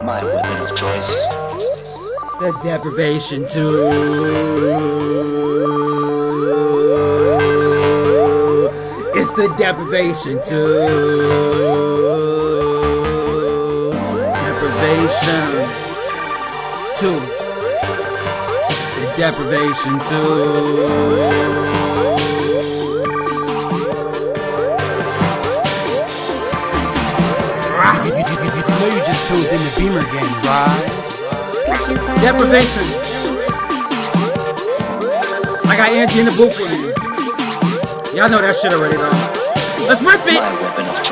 My weapon of choice. The deprivation too. It's the deprivation too. Deprivation two. The deprivation too. You, you, you, you know you just tuned in the Beamer game, right? Deprivation. I got Angie in the booth with me. Y'all know that shit already, though. Let's rip it.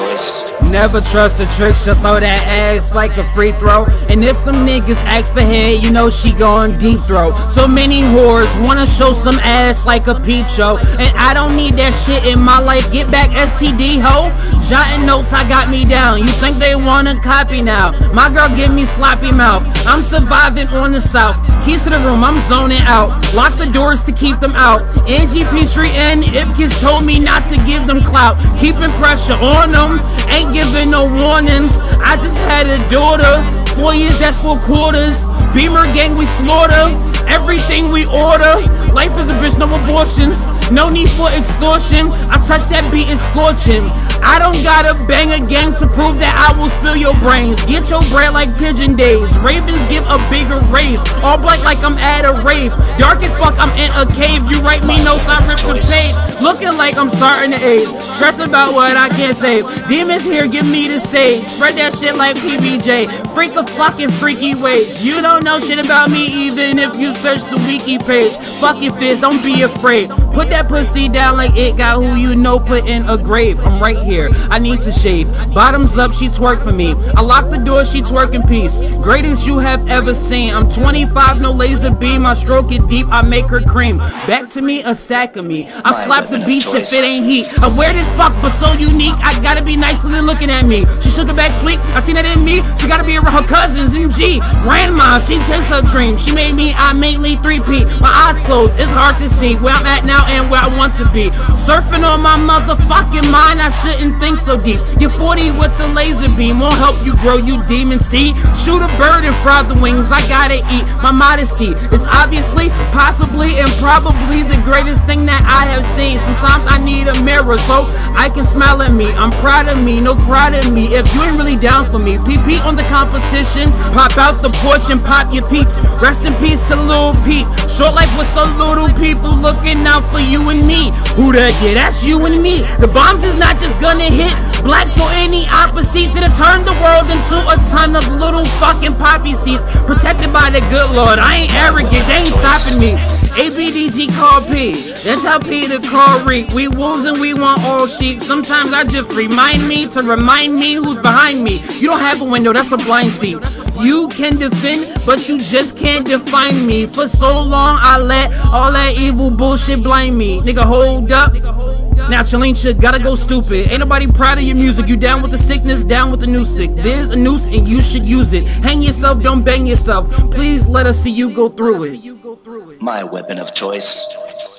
Never trust a trick, she'll throw that ass like a free throw. And if them niggas ask for head, you know she going deep throat. So many whores wanna show some ass like a peep show. And I don't need that shit in my life. Get back STD ho. Jotting notes, I got me down. You think they wanna copy now? My girl give me sloppy mouth. I'm surviving on the south. Keys to the room, I'm zoning out. Lock the doors to keep them out. Angie Street and Ipkiss told me not to give them clout. Keeping pressure on them. Ain't giving no warnings. I just had a daughter. Four years, that's four quarters. Beamer gang, we slaughter. Everything we order. Life is a bitch, no abortions. No need for extortion. I touch that beat and scorching. I don't gotta bang a gang to prove that I will spill your brains. Get your bread like pigeon days. Ravens give a bigger raise. All black like I'm at a rave. Dark and fuck, I'm in a cave. You write me notes, I rip the page. Looking like I'm starting to age. Stress about what I can't save. Demons here, give me the sage. Spread that shit like PBJ. Freak a fucking freaky ways. You don't know shit about me even if you search the wiki page. Fucking fizz, don't be afraid. Put that pussy down like it got who you know put in a grave. I'm right here. I need to shave. Bottoms up, she twerk for me. I lock the door, she twerk in peace. Greatest you have ever seen. I'm 25, no laser beam. I stroke it deep, I make her cream. Back to me, a stack of me. I slap the beach if it ain't heat. I'm weird as fuck, but so unique. I gotta be nice when they're looking at me. She shook it back sweet. I seen that in me. She gotta be around her cousins and G. Grandma, she chased her dream. She made me, I mainly 3P. My eyes closed, it's hard to see where I'm at now and where I want to be. Surfing on my motherfucking mind, I shouldn't think so deep. You're 40 with the laser beam, won't help you grow, you demon seed. Shoot a bird and fry the wings, I gotta eat. My modesty is obviously, possibly, and probably the greatest thing that I have seen. Sometimes I need a mirror so I can smile at me. I'm proud of me, no pride in me. If you ain't really down for me, PP on the competition. Pop out the porch and pop your peeps. Rest in peace to Lil Peep. Short life with so little people looking out for you and me. Who that? Yeah, that's you and me. The bombs is not just gonna hit blacks or any opposites. It'll turn the world into a ton of little fucking poppy seeds. Protected by the good Lord. I ain't arrogant, they ain't stopping me. ABDG call P. Then tell P to call Reek. We wolves and we want all sheep. Sometimes I just remind me to remind me who's behind me. You don't have a window, that's a blind seat. You can defend, but you just can't define me. For so long, I let all that evil bullshit blind me. Nigga, hold up. Now, Chalincha, gotta go stupid. Ain't nobody proud of your music. You down with the sickness, down with the new sick. There's a noose and you should use it. Hang yourself, don't bang yourself. Please let us see you go through it. My weapon of choice.